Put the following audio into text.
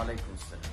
ওয়ালাইকুম আসসালাম।